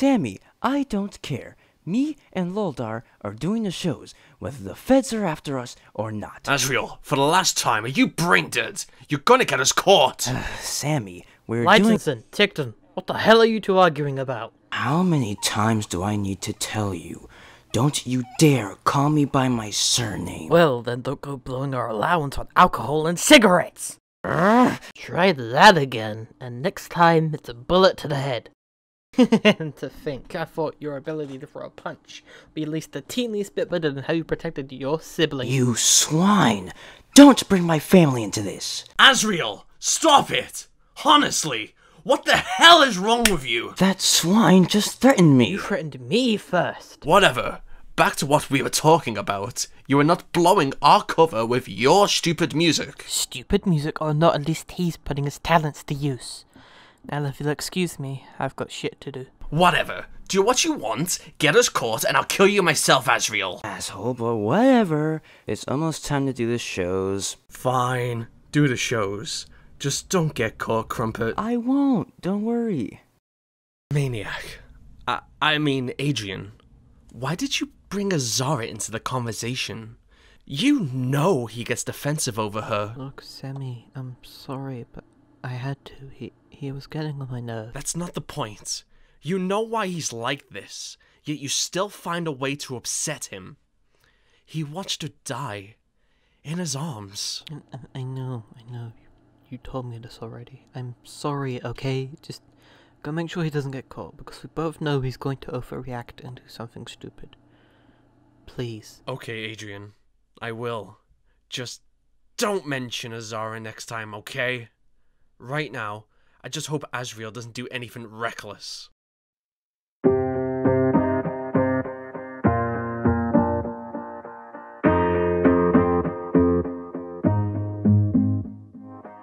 Sammy, I don't care. Me and Loldar are doing the shows, whether the feds are after us or not. Azriel, for the last time, are you brain dead? You're gonna get us caught! Uh, Sammy, we're doing. Ligenson, Ticton, what the hell are you two arguing about? How many times do I need to tell you? Don't you dare call me by my surname. Well, then don't go blowing our allowance on alcohol and cigarettes. Try that again, and next time it's a bullet to the head. And to think, I thought your ability to throw a punch would be at least the teeniest bit better than how you protected your sibling. You swine! Don't bring my family into this. Azriel, stop it! Honestly, what the hell is wrong with you? That swine just threatened me. You threatened me first. Whatever. Back to what we were talking about. You are not blowing our cover with your stupid music. Stupid music or not, at least he's putting his talents to use. Now, if you'll excuse me, I've got shit to do. Whatever. Do what you want, get us caught, and I'll kill you myself, Azriel. Asshole, but whatever. It's almost time to do the shows. Fine. Do the shows. Just don't get caught, Crumpet. I won't, don't worry. Maniac. I, I mean, Adrian. Why did you bring Azara into the conversation? You know he gets defensive over her. Look, Sammy, I'm sorry, but I had to. He he was getting on my nerves. That's not the point. You know why he's like this, yet you still find a way to upset him. He watched her die. In his arms. I, I know, I know. You, you told me this already. I'm sorry, okay? Just go make sure he doesn't get caught, because we both know he's going to overreact and do something stupid. Please. Okay, Adrian. I will. Just don't mention Azara next time, okay? Right now, I just hope Azriel doesn't do anything reckless.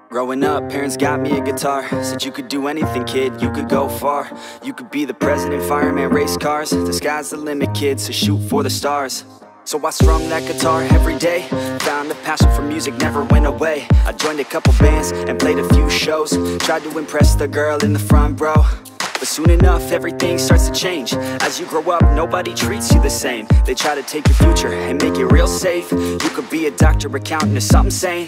Growing up, parents got me a guitar. Said you could do anything, kid, you could go far. You could be the president, fireman, race cars. The sky's the limit, kid, so shoot for the stars so I strummed that guitar every day. Found a passion for music, never went away. I joined a couple bands and played a few shows. Tried to impress the girl in the front row. But soon enough, everything starts to change. As you grow up, nobody treats you the same. They try to take your future and make it real safe. You could be a doctor, accountant, or something sane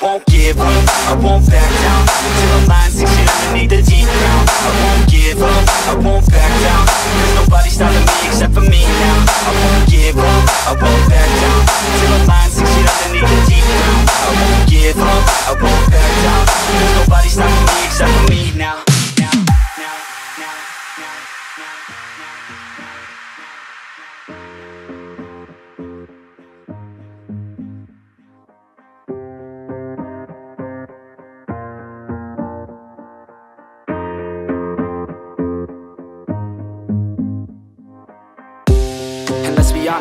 won't give up, I won't back down. Till the line six feet underneath the deep ground. I won't give up, I won't back down. There's nobody stopping me except for me now. I won't give up, I won't back down. Till the line